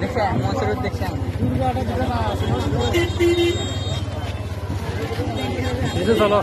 দেখছে মঞ্চের উপর দেখছে চলো